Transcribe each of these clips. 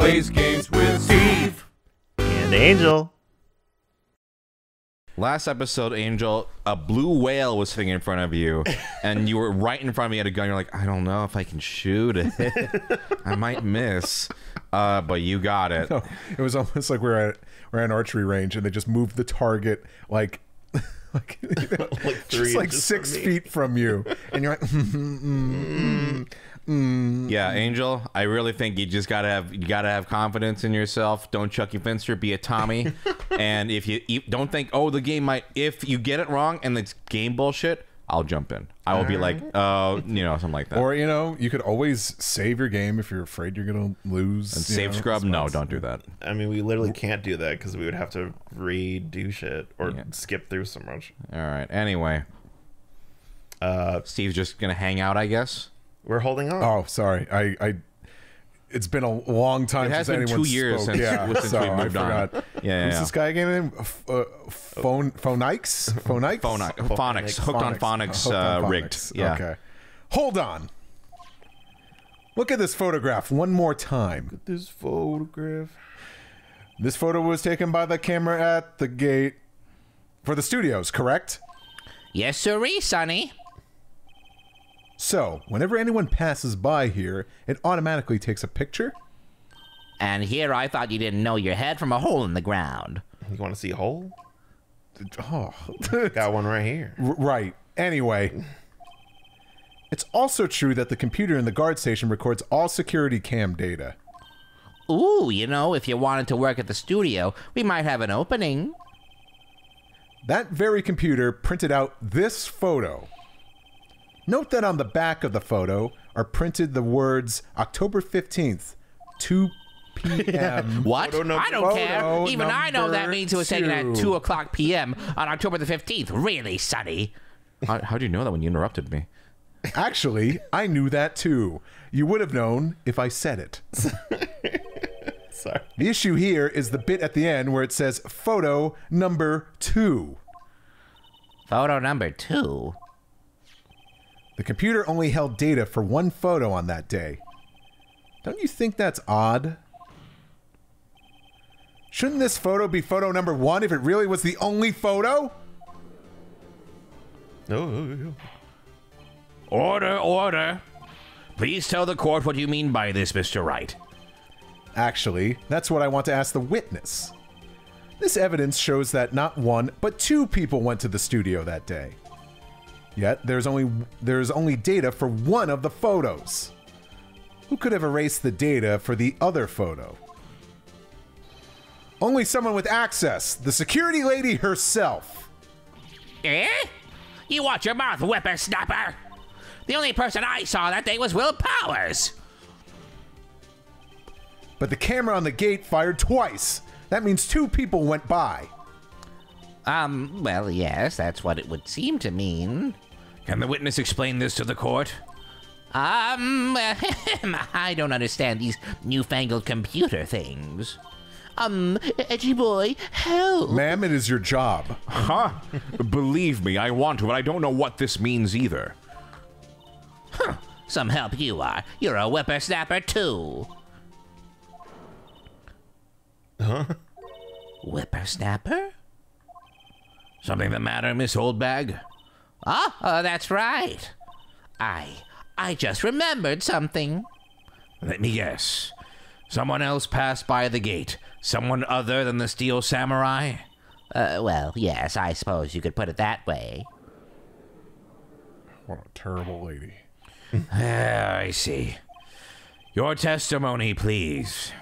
plays games with Steve. And Angel. Last episode, Angel, a blue whale was sitting in front of you, and you were right in front of me at a gun. You're like, I don't know if I can shoot it. I might miss. Uh, but you got it. No, it was almost like we're at we're at an archery range and they just moved the target like like, three just like six from feet from you, and you're like, mm, mm, mm. Yeah, Angel, I really think you just gotta have you gotta have confidence in yourself. Don't Chuckie Finster, be a Tommy. and if you you don't think, oh, the game might, if you get it wrong and it's game bullshit, I'll jump in. I will be like, uh, you know, something like that. Or you know, you could always save your game if you're afraid you're gonna lose. and save know, scrub, no, don't do that. I mean, we literally can't do that because we would have to redo shit or Yeah. skip through so much. All right. Anyway, Uh, Steve's just gonna hang out, I guess. We're holding on. Oh, sorry. I, I. It's been a long time It has since been anyone two years spoke. since- yeah, since so we I moved on. forgot. Yeah, Who's yeah, this guy again? F- uh, phone, phonics, phonics, Phonics, phonics, hooked on phonics, Hooked on uh, rigged. phonics. Yeah. Okay. Hold on. Look at this photograph one more time. Look at This photograph. This photo was taken by the camera at the gate for the studios, correct? Yes, sirree, Sonny. So, whenever anyone passes by here, it automatically takes a picture? And here I thought you didn't know your head from a hole in the ground. You want to see a hole? Oh, Got one right here. R- right. Anyway, it's also true that the computer in the guard station records all security cam data. Ooh, you know, if you wanted to work at the studio, we might have an opening. That very computer printed out this photo. Note that on the back of the photo are printed the words October 15th, 2 p.m. What? Photo I don't care. Even I know that means it was taken at two. o'clock p.m. on October the 15th. Really, Sonny? How, how'd you know that when you interrupted me? Actually, I knew that too. You would have known if I said it. Sorry. The issue here is the bit at the end where it says photo number two. Photo number two. The computer only held data for one photo on that day. Don't you think that's odd? Shouldn't this photo be photo number one if it really was the only photo? Order, order. Please tell the court what you mean by this, Mr. Wright. Actually, that's what I want to ask the witness. This evidence shows that not one, but two people went to the studio that day. Yet there's only there's only data for one of the photos. Who could have erased the data for the other photo? Only someone with access, the security lady herself. Eh? You watch your mouth, whippersnapper. The only person I saw that day was Will Powers. But the camera on the gate fired twice. That means two people went by. Um, well, yes, that's what it would seem to mean. Can the witness explain this to the court? Um, I don't understand these newfangled computer things. Um, edgy boy, help. Ma'am, it is your job. Huh? Believe me, I want to, but I don't know what this means either. Huh. Some help you are. You're a whippersnapper, too. Huh? Whippersnapper? Something the matter, Miss Oldbag? Ah, uh, that's right. I, I just remembered something. Let me guess. Someone else passed by the gate. Someone other than the Steel Samurai? Uh, well, yes, I suppose you could put it that way. What a terrible lady. Ah, I see. Your testimony, please.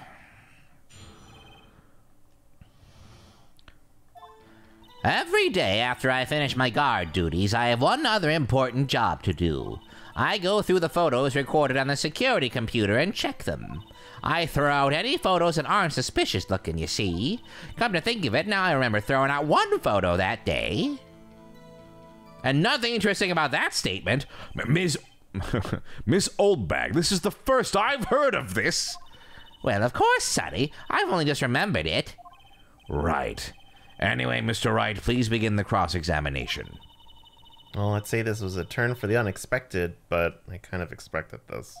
Every day after I finish my guard duties, I have one other important job to do. I go through the photos recorded on the security computer and check them. I throw out any photos that aren't suspicious looking, you see. Come to think of it, now I remember throwing out one photo that day. And nothing interesting about that statement. Ms. Miss Oldbag, this is the first I've heard of this. Well, of course, Sonny. I've only just remembered it. Right. Anyway, Mr. Wright, please begin the cross examination. Well, let's say this was a turn for the unexpected, but I kind of expected this.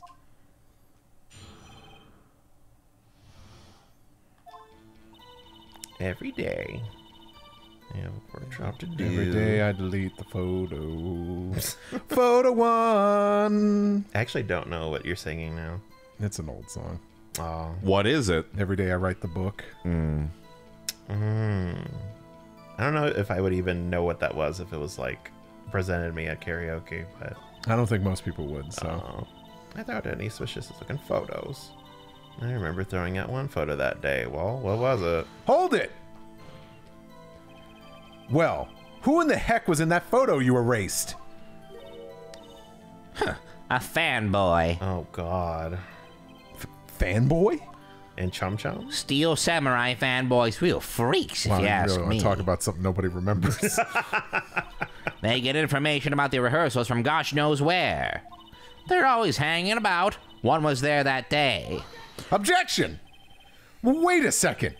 Every day. I have a workshop to do. Every day I delete the photos. photo one. I actually don't know what you're singing now. It's an old song. Oh. What is it? Every day I write the book. Mm. Hmm. I don't know if I would even know what that was if it was like presented me at karaoke, but I don't think most people would. So oh, I thought any suspicious looking photos. I remember throwing out one photo that day. Well, what was it? hold it. Well, who in the heck was in that photo you erased? Huh, a fanboy. Oh God. Fanboy? And Chum Chum? Steel Samurai fanboys, real freaks, if Wow, you ask really me. talk about something nobody remembers. They get information about the rehearsals from gosh knows where. They're always hanging about. One was there that day. Objection! Well, wait a second.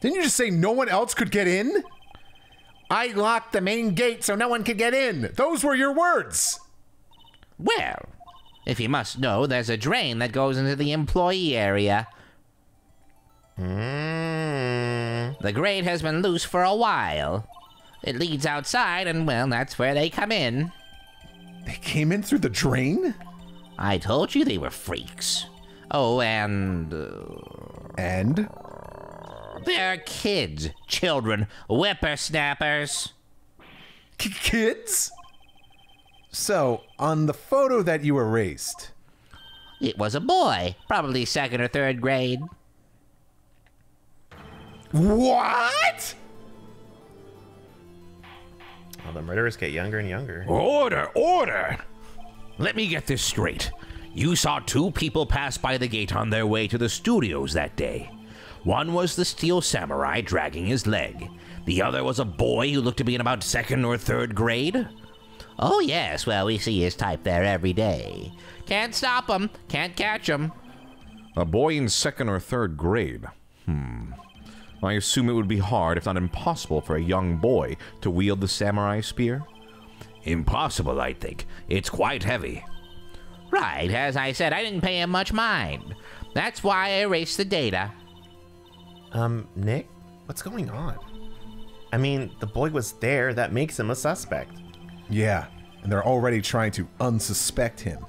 Didn't you just say no one else could get in? I locked the main gate so no one could get in. Those were your words. Well, if you must know, there's a drain that goes into the employee area. Mm. The grate has been loose for a while. It leads outside, and well, that's where they come in. They came in through the drain? I told you they were freaks. Oh, and uh, And? they're kids, children, whippersnappers. K- kids? So, on the photo that you erased, It was a boy, probably second or third grade. What? Well, the murderers get younger and younger. Order, order! Let me get this straight. You saw two people pass by the gate on their way to the studios that day. One was the steel samurai dragging his leg. The other was a boy who looked to be in about second or third grade. Oh, yes, well, we see his type there every day. Can't stop him, can't catch him. A boy in second or third grade. Hmm. I assume it would be hard, if not impossible, for a young boy to wield the samurai spear. Impossible, I think. It's quite heavy. Right, as I said, I didn't pay him much mind. That's why I erased the data. Um, Nick, what's going on? I mean, the boy was there. That makes him a suspect. Yeah, and they're already trying to unsuspect him.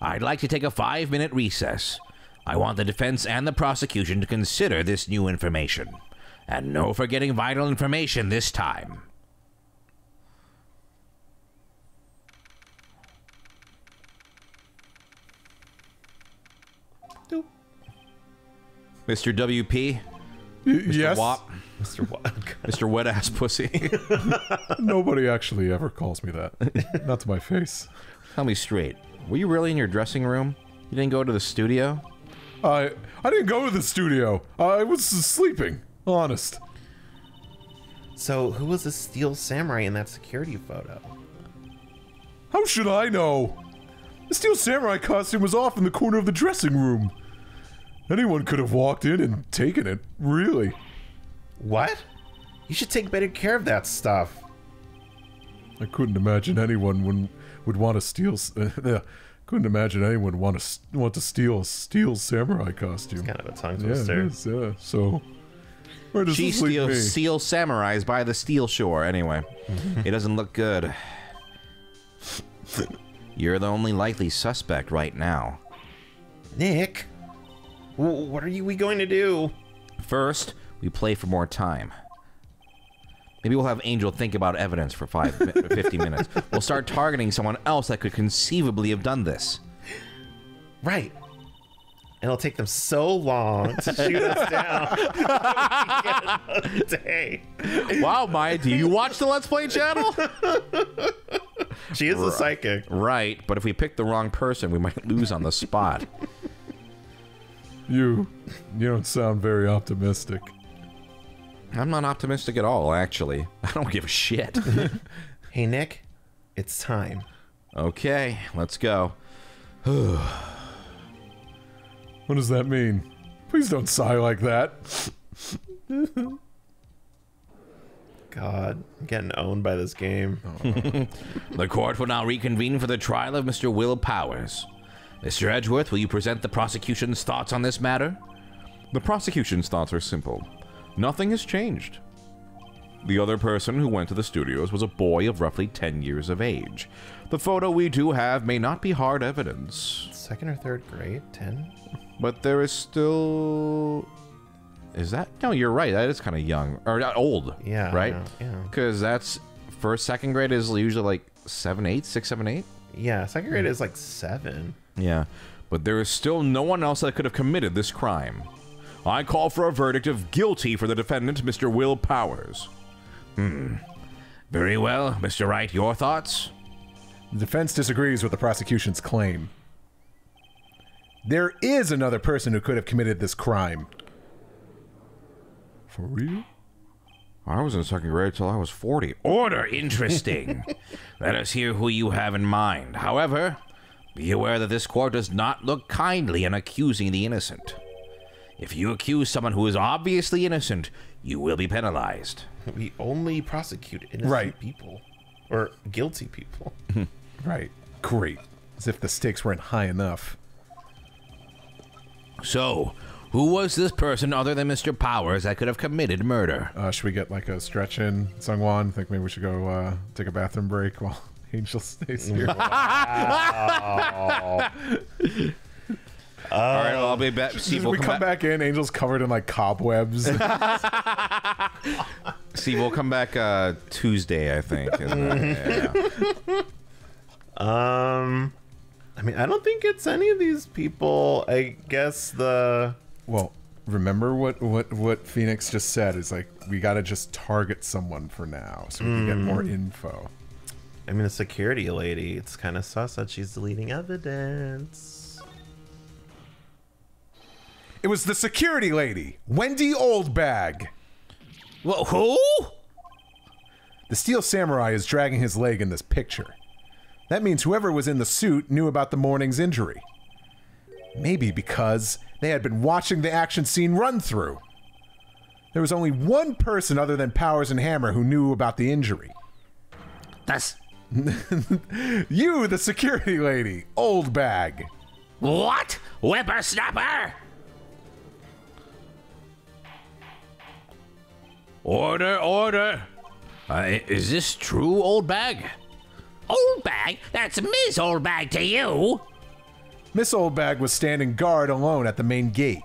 I'd like to take a five minute recess. I want the defense and the prosecution to consider this new information. And no forgetting vital information this time. Mr. WP, yes. Wop, Mr. Wa- Mr. Wet Ass Pussy. Nobody actually ever calls me that. Not to my face. Tell me straight. Were you really in your dressing room? You didn't go to the studio? I I didn't go to the studio. I was sleeping. Honest. so, who was the steel samurai in that security photo? How should I know? The steel samurai costume was off in the corner of the dressing room. Anyone could have walked in and taken it. Really. What? You should take better care of that stuff. I couldn't imagine anyone would, would want to steal. Uh, couldn't imagine anyone want to want to steal a steel samurai costume. It's Kind of a tongue yeah, it twister. is, yeah. So, where does She this leave steals me? seal samurais by the steel shore. Anyway, it doesn't look good. You're the only likely suspect right now. Nick, what are you, we going to do? First, we play for more time. Maybe we'll have Angel think about evidence for five, 50 minutes. We'll start targeting someone else that could conceivably have done this. Right. And it'll take them so long to shoot us down. We get another day. Wow, Maya, do you watch the Let's Play channel? She is a psychic. right, but if we pick the wrong person, we might lose on the spot. You, you don't sound very optimistic. I'm not optimistic at all, actually. I don't give a shit. Hey, Nick, it's time. okay, let's go. What does that mean? Please don't sigh like that. God, I'm getting owned by this game. The court will now reconvene for the trial of Mr. Will Powers. Mr. Edgeworth, will you present the prosecution's thoughts on this matter? The prosecution's thoughts are simple. Nothing has changed. The other person who went to the studios was a boy of roughly 10 years of age. The photo we do have may not be hard evidence, Second or third grade? 10? but there is still. Is that? No, you're right. That is kind of young. Or not old. Yeah, Right? yeah, yeah. Because that's. First, second grade is usually like 7, 8, 6, 7, 8. Yeah, second grade is like 7. Yeah, but there is still no one else that could have committed this crime. I call for a verdict of guilty for the defendant, Mr. Will Powers. Hmm. Very well, Mr. Wright, your thoughts? The defense disagrees with the prosecution's claim. There is another person who could have committed this crime. For real? I was in second grade till I was 40. Order interesting. Let us hear who you have in mind. However, be aware that this court does not look kindly on accusing the innocent. If you accuse someone who is obviously innocent, you will be penalized. We only prosecute innocent Right. people. Or guilty people. Right. Great. As if the stakes weren't high enough. So, who was this person other than Mr. Powers that could have committed murder? Uh, should we get like a stretch in, Sungwon? Think maybe we should go uh, take a bathroom break while Angel stays here. All right, well, I'll be back. Steve will we come, come back. back in, Angel's covered in like cobwebs. Steve will come back uh, Tuesday, I think. isn't it? Yeah. Um, I mean, I don't think it's any of these people. I guess the. well, remember what what what Phoenix just said is like we got to just target someone for now so we can get more info. I mean, the security lady. It's kind of sus that she's deleting evidence. It was the security lady, Wendy Oldbag. Wh- who? The Steel Samurai is dragging his leg in this picture. That means whoever was in the suit knew about the morning's injury. Maybe because they had been watching the action scene run through. There was only one person other than Powers and Hammer who knew about the injury. That's. You, the security lady, Oldbag. What? Whippersnapper? Order, order. Uh, is this true, old bag? Old bag? That's Miss Oldbag to you. Miss Oldbag was standing guard alone at the main gate.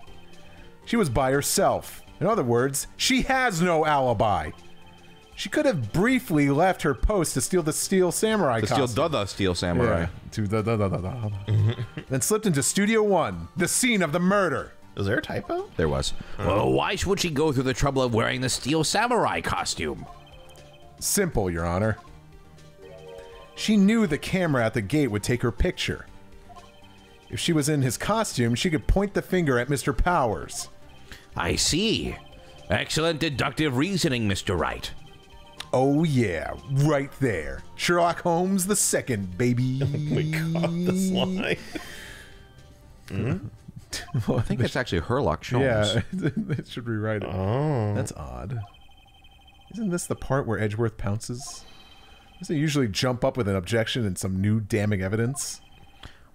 She was by herself. In other words, she has no alibi. She could have briefly left her post to steal the Steel Samurai The steel costume. Dada Steel Samurai. Yeah, to the, the, the, the, the. then slipped into Studio One, the scene of the murder. Is there a typo? There was. Uh-huh. Well, why would she go through the trouble of wearing the Steel Samurai costume? Simple, Your Honor. She knew the camera at the gate would take her picture. If she was in his costume, she could point the finger at Mr. Powers. I see. Excellent deductive reasoning, Mr. Wright. Oh yeah, right there. Sherlock Holmes the second, baby. oh my god, This line. Hmm? I think it's actually Herlock Sholmes. Yeah, it should rewrite it. Oh. That's odd. Isn't this the part where Edgeworth pounces? Doesn't he usually jump up with an objection and some new damning evidence?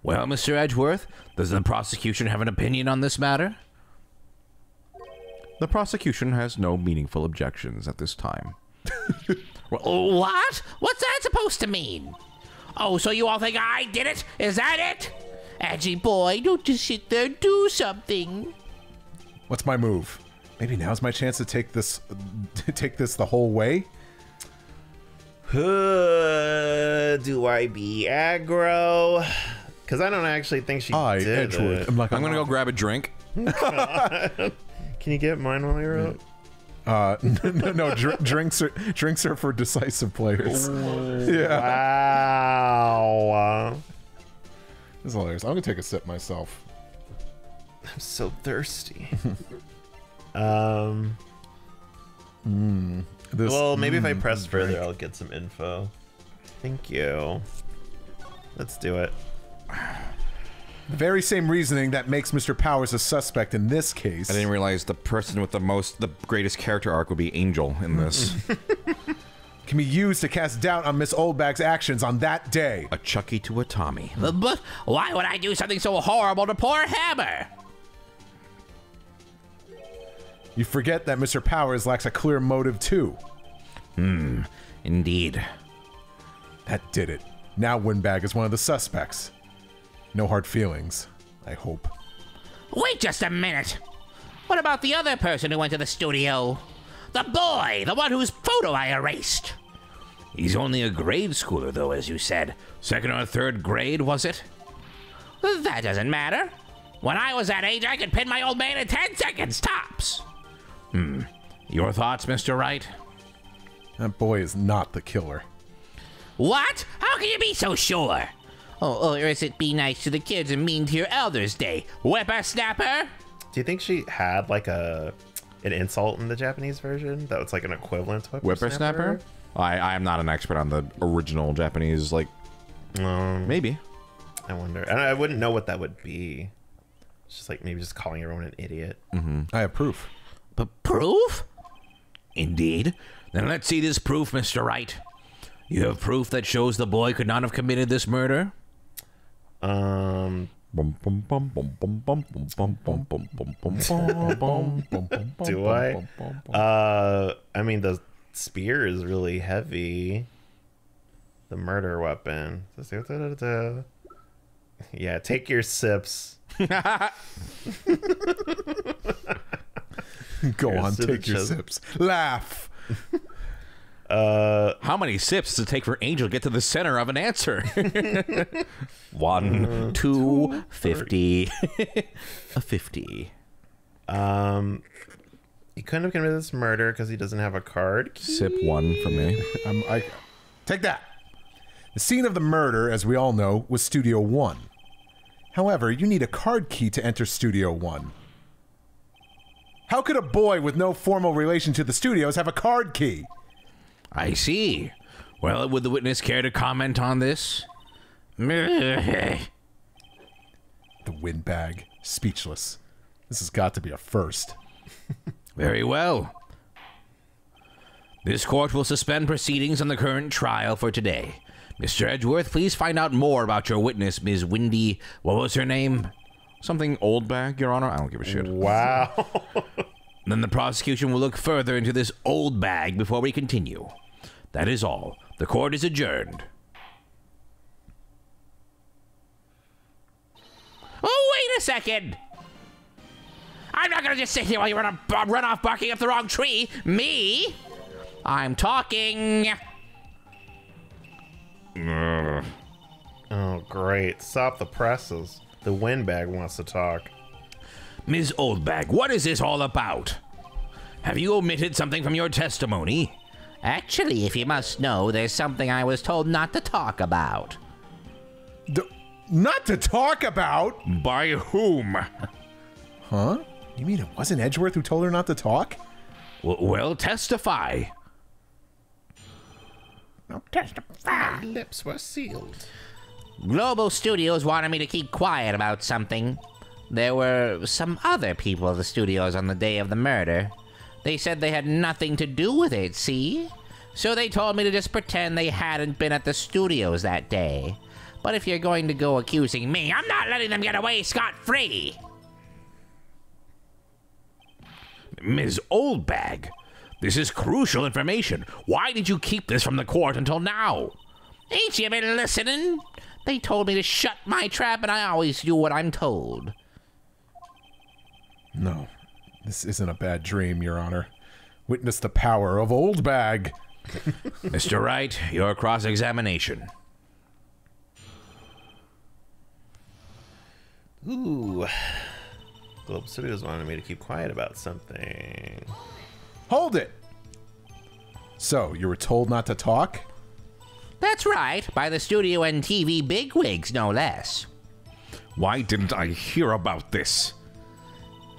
Well, Mr. Edgeworth, does the prosecution have an opinion on this matter? The prosecution has no meaningful objections at this time. What? What's that supposed to mean? Oh, so you all think I did it? Is that it? Edgy boy, don't just sit there. Do something. What's my move? Maybe now's my chance to take this, to take this the whole way. Do I be aggro? Because I don't actually think she I, did Edgeworth, it. am like I'm gonna go grab a drink. Can you get mine while you're out? Uh, no, no, dr- drinks are drinks are for decisive players. Yeah, Wow. This is hilarious. I'm gonna take a sip myself. I'm so thirsty. um. This, Well, maybe if I mm, press this further. I'll get some info. Thank you. Let's do it. The very same reasoning that makes Mr. Powers a suspect in this case I didn't realize the person with the most, the greatest character arc would be Angel in this. can be used to cast doubt on Miss Oldbag's actions on that day. a Chuckie to a Tommy. But why would I do something so horrible to poor Hammer? You forget that Mr. Powers lacks a clear motive, too. Hmm, indeed. That did it. Now Windbag is one of the suspects. No hard feelings, I hope. Wait just a minute. What about the other person who went to the studio? The boy, the one whose photo I erased. He's only a grade schooler, though, as you said. Second or third grade, was it? That doesn't matter. When I was that age, I could pin my old man in 10 seconds, tops. Hmm. Your thoughts, Mr. Wright? That boy is not the killer. What? How can you be so sure? Oh, or is it be nice to the kids and mean to your elders day? Whippersnapper? Do you think she had like a an insult in the Japanese version that was like an equivalent to Whippersnapper? whippersnapper? I, I am not an expert on the original Japanese, like, Um, maybe. I wonder. And I wouldn't know what that would be. It's just like maybe just calling everyone an idiot. I have proof. But proof? Indeed. Then let's see this proof, Mr. Wright. You have proof that shows the boy could not have committed this murder? Um, do I? Uh, I mean, the spear is really heavy. The murder weapon. Yeah, take your sips. Go on, take your sips. Laugh. Uh, How many sips does it take for Angel to get to the center of an answer? One, two, fifty. a fifty. um, he couldn't have committed this murder because he doesn't have a card. key. Sip one for me. Um, I take that. The scene of the murder, as we all know, was Studio One. However, you need a card key to enter Studio One. How could a boy with no formal relation to the studios have a card key? I see. Well, would the witness care to comment on this? The windbag, speechless. This has got to be a first. Very well. This court will suspend proceedings on the current trial for today. Mr. Edgeworth, please find out more about your witness, Ms. Windy. What was her name? Something old bag, Your Honor? I don't give a shit. Wow. Then the prosecution will look further into this old bag before we continue. That is all. The court is adjourned. Oh, wait a second. I'm not gonna just sit here while you run, off, uh, run off barking up the wrong tree. Me? I'm talking. oh, great. Stop the presses. The windbag wants to talk. Ms. Oldbag, what is this all about? Have you omitted something from your testimony? Actually, if you must know, there's something I was told not to talk about. D- not to talk about. By whom? Huh? You mean it wasn't Edgeworth who told her not to talk? W- well, testify. No, lips were sealed. Global Studios wanted me to keep quiet about something. There were some other people at the studios on the day of the murder. They said they had nothing to do with it, see? So they told me to just pretend they hadn't been at the studios that day. But if you're going to go accusing me, I'm not letting them get away scot free. Ms. Oldbag, this is crucial information. Why did you keep this from the court until now? Ain't you been listening? They told me to shut my trap, and I always do what I'm told. No, this isn't a bad dream, Your Honor. Witness the power of Oldbag. Mr. Wright, your cross examination. Ooh. Global Studios wanted me to keep quiet about something. Hold it! So, you were told not to talk? That's right, by the studio and TV bigwigs, no less. Why didn't I hear about this?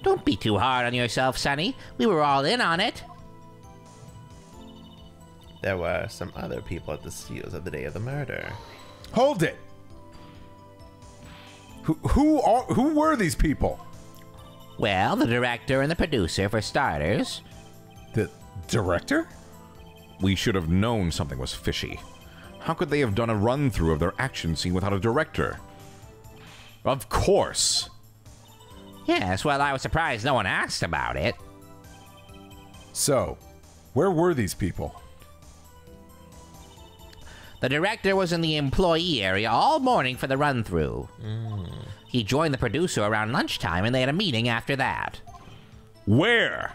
Don't be too hard on yourself, Sonny. We were all in on it. There were some other people at the studios at the day of the murder. Hold it! Who, who, are, who were these people? Well, the director and the producer, for starters. The director? We should have known something was fishy. How could they have done a run through of their action scene without a director? Of course. Yes, well, I was surprised no one asked about it. So, where were these people? The director was in the employee area all morning for the run through. Hmm. He joined the producer around lunchtime and they had a meeting after that. Where?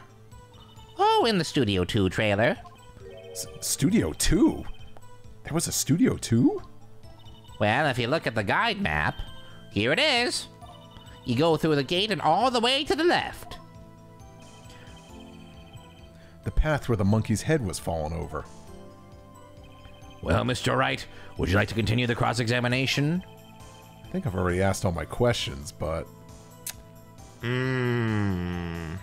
Oh, in the Studio 2 trailer. Studio 2? There was a Studio 2? Well, if you look at the guide map, here it is. You go through the gate and all the way to the left. The path where the monkey's head was fallen over. Well, Mr. Wright, would you like to continue the cross examination? I think I've already asked all my questions, but Hmm.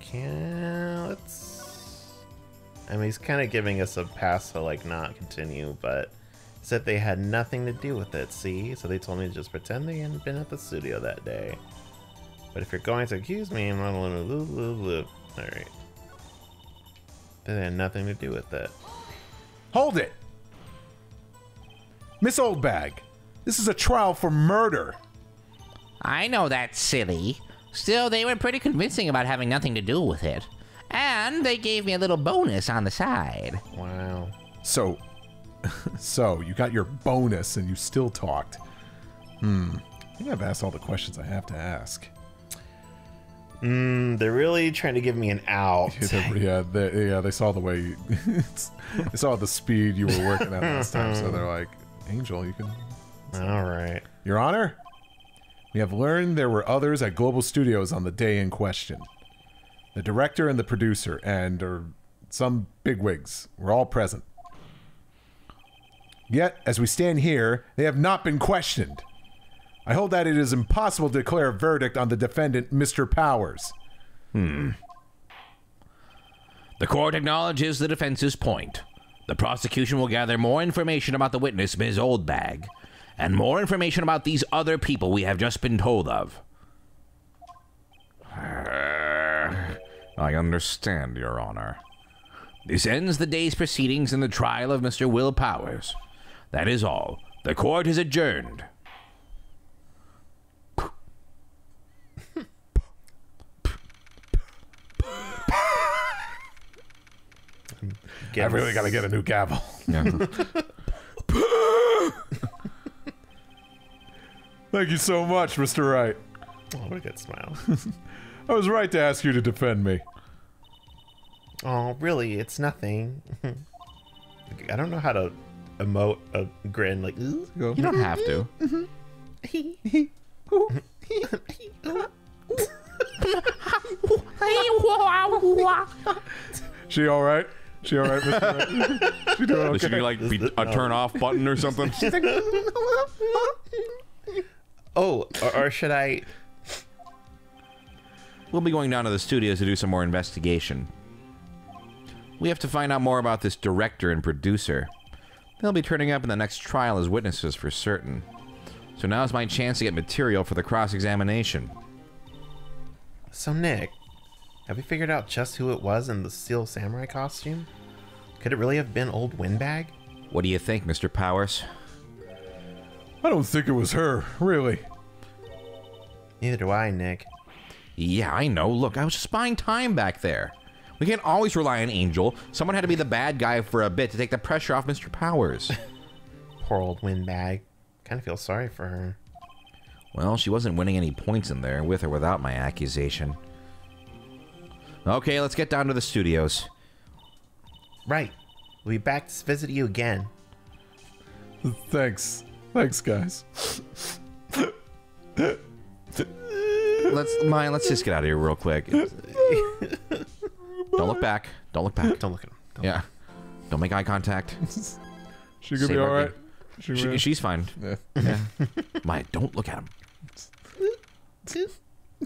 Can let's. I mean, he's kind of giving us a pass to like not continue, but said they had nothing to do with it. See, so they told me to just pretend they hadn't been at the studio that day. But if you're going to accuse me, I'm not All right. They had nothing to do with it. hold it! Miss Oldbag, this is a trial for murder. I know that's silly. Still, they were pretty convincing about having nothing to do with it. And they gave me a little bonus on the side. Wow. So, so you got your bonus and you still talked. Hmm. I think I've asked all the questions I have to ask. Mm, they're really trying to give me an out. yeah, they, yeah, they saw the way you, they saw the speed you were working at last time, so they're like, "Angel, you can." All right. Your Honor, we have learned there were others at Global Studios on the day in question. The director and the producer, and or some bigwigs, were all present. Yet, as we stand here, they have not been questioned. I hold that it is impossible to declare a verdict on the defendant, Mr. Powers. Hmm. The court acknowledges the defense's point. The prosecution will gather more information about the witness, Ms. Oldbag, and more information about these other people we have just been told of. I understand, Your Honor. This ends the day's proceedings in the trial of Mr. Will Powers. That is all. The court is adjourned. Get I really got to get a new gavel. Yeah. Thank you so much, Mr. Wright. Oh, what a good smile. I was right to ask you to defend me. oh, really? It's nothing. I don't know how to emote a grin like. You don't have to. Mm-hmm. She all right? She all right, Mr. Wright? she doing Should okay? you like be a turn off button or something? Oh, or, or should I? We'll be going down to the studios to do some more investigation. We have to find out more about this director and producer. They'll be turning up in the next trial as witnesses for certain. So now's my chance to get material for the cross examination. So Nick, have we figured out just who it was in the steel samurai costume? Could it really have been old Windbag? What do you think, Mr. Powers? I don't think it was her, really. Neither do I, Nick. Yeah, I know. Look, I was just buying time back there. We can't always rely on Angel. Someone had to be the bad guy for a bit to take the pressure off Mr. Powers. Poor old Windbag. Kind of feel sorry for her. well, she wasn't winning any points in there, with or without my accusation. Okay, let's get down to the studios. Right. We'll be back to visit you again. Thanks. Thanks, guys. Let's, Maya, let's just get out of here real quick. Don't look back. Don't look back. Don't look at him. Don't Yeah. Don't make eye contact. She gonna be all our right. She, She, she's fine. Yeah. Yeah. Maya, don't look at him.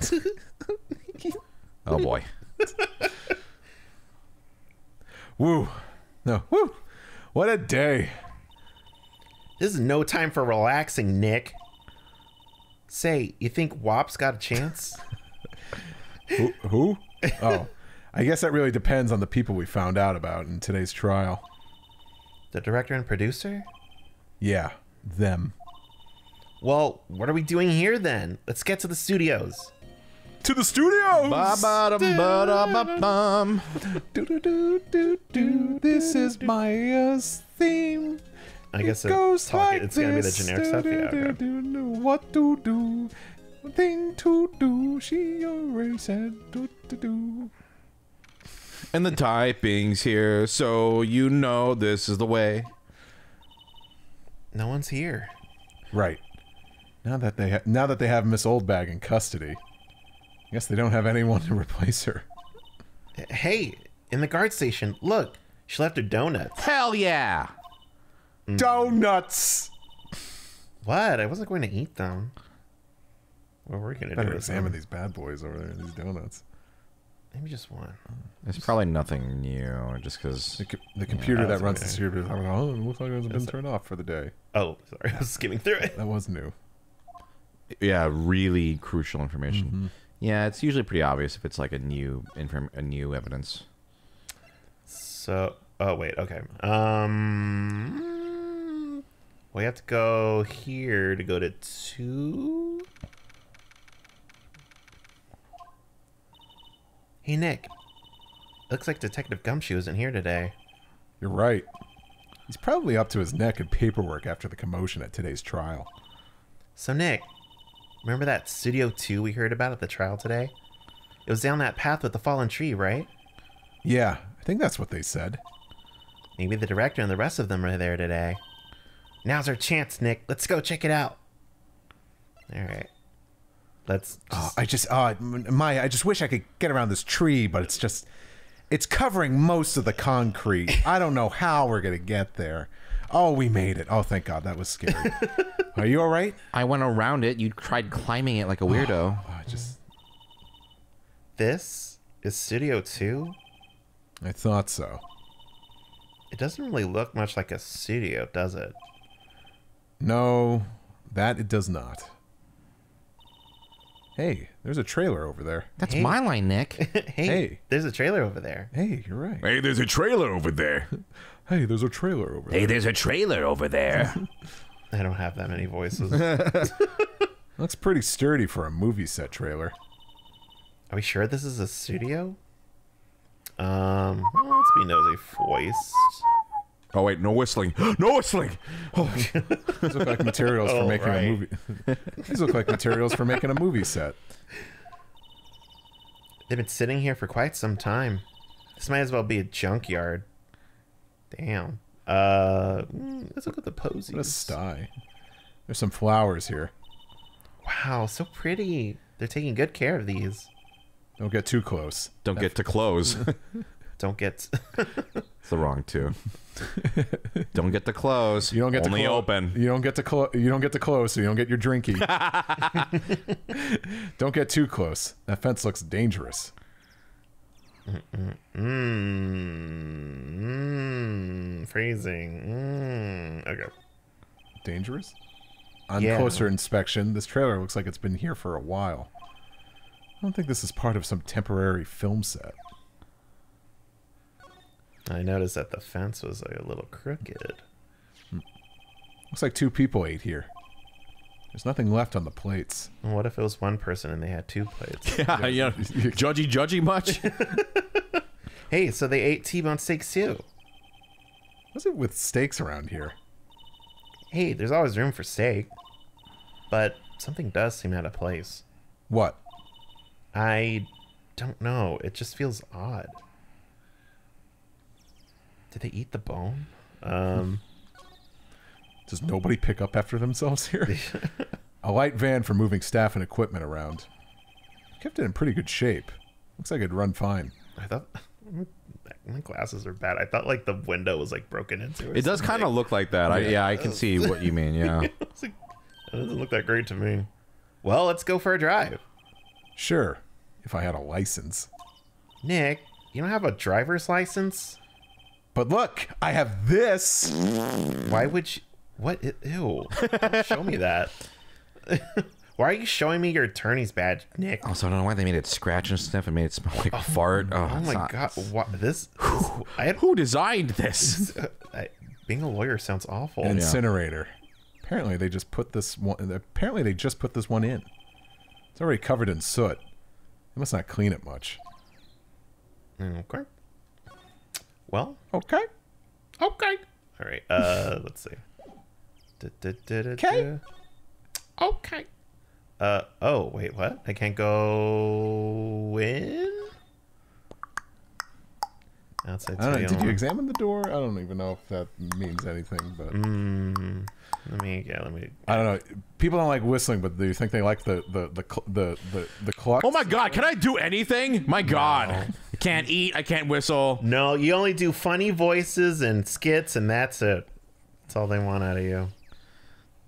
Oh boy. Woo. No. Woo. What a day. This is no time for relaxing, Nick. Say, you think WAP's got a chance? Who? who? Oh, I guess that really depends on the people we found out about in today's trial. the director and producer? Yeah, them. Well, what are we doing here then? Let's get to the studios. to the studios. Ba-ba-dum-ba-da-ba-bum. Do, do, do, do, do. This is my uh, theme. I guess it goes talk, like it's gonna be the generic stuff. Yeah, okay. What to do? Thing to do. She already said do, do, do. And the typing's here, so you know this is the way. No one's here. Right. Now that they ha- now that they have Miss Oldbag in custody, I guess they don't have anyone to replace her. Hey, in the guard station, look, she left her donuts. Hell yeah! Mm. Donuts. What? I wasn't going to eat them. What were we gonna Better do? with examine them? these bad boys over there. These donuts. Maybe just one. It's probably nothing new, just because. The, co- the computer that's that runs okay. the security. is like, Oh, it looks like it's been turned off for the day. Oh, sorry, I was skimming through it. That was new. Yeah, really crucial information. Mm-hmm. Yeah, it's usually pretty obvious if it's like a new inform a new evidence. So, oh wait, okay. Um, we have to go here to go to two. Hey Nick, looks like Detective Gumshoe isn't here today. You're right. He's probably up to his neck in paperwork after the commotion at today's trial. So Nick, remember that Studio Two we heard about at the trial today? It was down that path with the fallen tree, right? Yeah, I think that's what they said. Maybe the director and the rest of them are there today. Now's our chance, Nick. Let's go check it out. All right. Let's. Oh, I just, uh, M- Maya, I just wish I could get around this tree, but it's just, it's covering most of the concrete. I don't know how we're gonna get there. Oh, we made it. Oh, thank God, that was scary. Are you all right? I went around it. You tried climbing it like a weirdo. Oh, I just, this is Studio Two. I thought so. It doesn't really look much like a studio, does it? No, that it does not. Hey, there's a trailer over there. That's Hey. my line, Nick. hey, Hey. there's a trailer over there. Hey, you're right. Hey, there's a trailer over there. Hey, there's a trailer over there. Hey, there's a trailer over there. I don't have that many voices. Looks pretty sturdy for a movie set trailer. Are we sure this is a studio? Um, well, let's be nosy voice. Oh wait, no whistling. no whistling. These look like materials for Oh, making right. a movie. These look like materials for making a movie set. They've been sitting here for quite some time. This might as well be a junkyard. Damn. Uh, mm, let's look at the posies. What a sty. There's some flowers here. Wow, so pretty. They're taking good care of these. Don't get too close. Don't get to close. Don't get. it's the wrong two. don't get to close. You don't get only to clo- open. You don't get to close. You don't get to close, so you don't get your drinky. don't get too close. That fence looks dangerous. Mm-hmm. Mmm. Phrasing. Mmm. Okay. Dangerous. On Yeah. closer inspection, this trailer looks like it's been here for a while. I don't think this is part of some temporary film set. I noticed that the fence was like a little crooked. Looks like two people ate here. There's nothing left on the plates. And What if it was one person and they had two plates? Yeah, you know, judgy, judgy much. hey, so they ate T-bone steaks too. What's it with steaks around here? Hey, there's always room for steak. But something does seem out of place. What? I don't know. It just feels odd. Did they eat the bone? Um, Does nobody pick up after themselves here? a light van for moving staff and equipment around. Kept it in pretty good shape. Looks like it'd run fine. I thought my glasses are bad. I thought like the window was like broken into. or It does kind of look like that. I, yeah, I can see what you mean. Yeah. something. It's like, that doesn't look that great to me. Well, let's go for a drive. Sure, if I had a license. Nick, you don't have a driver's license? But look, I have this. Why would you? What? i- Ew! Don't show me that. Why are you showing me your attorney's badge, Nick? Also, I don't know why they made it scratch and sniff and made it smell like oh, fart. Oh, Oh my not- god! What this? this I had, Who designed this? Uh, I, being a lawyer sounds awful. Incinerator. Apparently they just put this one. Apparently they just put this one in. It's already covered in soot. They must not clean it much. Okay. Well, Okay. Okay. all right. Uh, let's see. Okay. Okay. Uh oh, wait, what? I can't go in. Outside. I don't know. Did you examine the door? I don't even know if that means anything, but Let me. Yeah. Let me. I don't know. People don't like whistling, but do you think they like the the the cl- the the, the cluck? Oh my god, can I do anything? My god. I can't eat, I can't whistle. No, you only do funny voices and skits, and that's it. That's all they want out of you.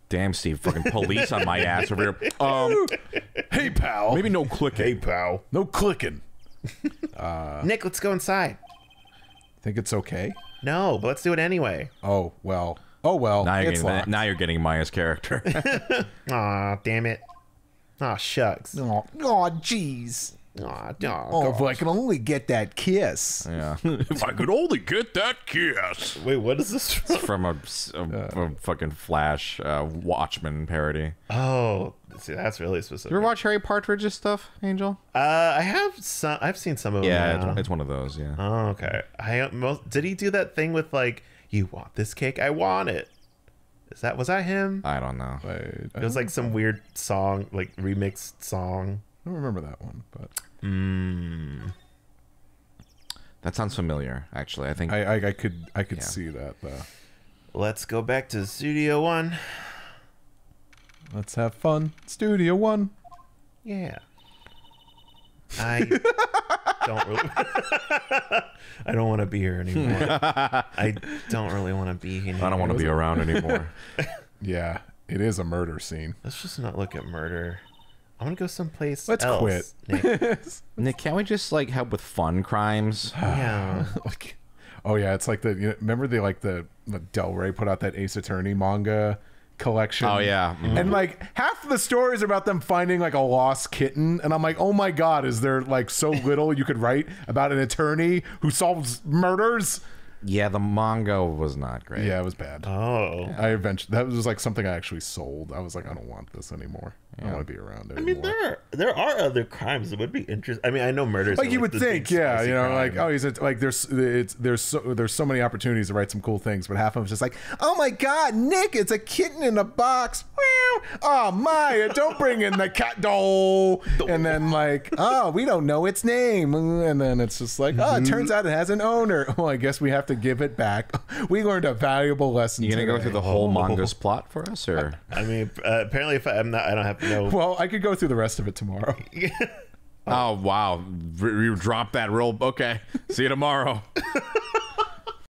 Damn, Steve, fucking police on my ass over here. Um, Hey, pal. maybe no clicking. Hey, pal. no clicking. Nick, let's go inside. Think it's okay? No, but let's do it anyway. Oh well. Oh well. Now you're it's getting locked. now you're getting Maya's character. Aw, damn it. Aw, shucks. Oh, oh, jeez. Aw, aw, Oh, gosh. if I could only get that kiss. yeah. if I could only get that kiss. Wait, what is this from? From a, a, a fucking Flash uh, Watchmen parody. Oh, see, that's really specific. You ever watch Harry Partridge's stuff, Angel? Uh, I have some. I've seen some of them. Yeah, it's, it's one of those. Yeah. Oh, okay. I most did he do that thing with like, you want this cake? I want it. Is that was that him? I don't know. I, I, It was like some weird song, like remixed song. I don't remember that one, but hmm. That sounds familiar. Actually, I think. I I, I could I could Yeah. see that though. Let's go back to Studio One. Let's have fun. Studio One. Yeah. I don't really. I don't want to be here anymore. I don't really want to be here. I don't want to be around anymore. Yeah, it is a murder scene. Let's just not look at murder. I want to go someplace. Let's else, quit. Nick. Nick, can't we just like help with fun crimes? yeah. like, oh yeah, it's like the you know, remember they like the, the Del Rey put out that Ace Attorney manga collection. Oh yeah. Mhm. And like half of the stories about them finding like a lost kitten, and I'm like, oh my god, is there like so little you could write about an attorney who solves murders? Yeah, the manga was not great. Yeah, it was bad. Oh. I eventually that was like something I actually sold. I was like, I don't want this anymore. I don't want to be around it I mean, anymore. there are, there are other crimes that would be interesting. I mean, I know murders. like are, you would the think, big yeah, you know, crime. like oh, he's a, like there's it's there's so there's so many opportunities to write some cool things, but half of them's just like, oh my god, Nick, it's a kitten in a box. Oh Maya, don't bring in the cat doll. And then like, oh, we don't know its name, and then it's just like, oh, it turns out it has an owner. Well, I guess we have to give it back. We learned a valuable lesson. You gonna go through the whole manga's plot for us, or I mean, uh, apparently, if I, I'm not, I don't have no. Well, I could go through the rest of it tomorrow. oh wow, R- you dropped that real. Okay, see you tomorrow.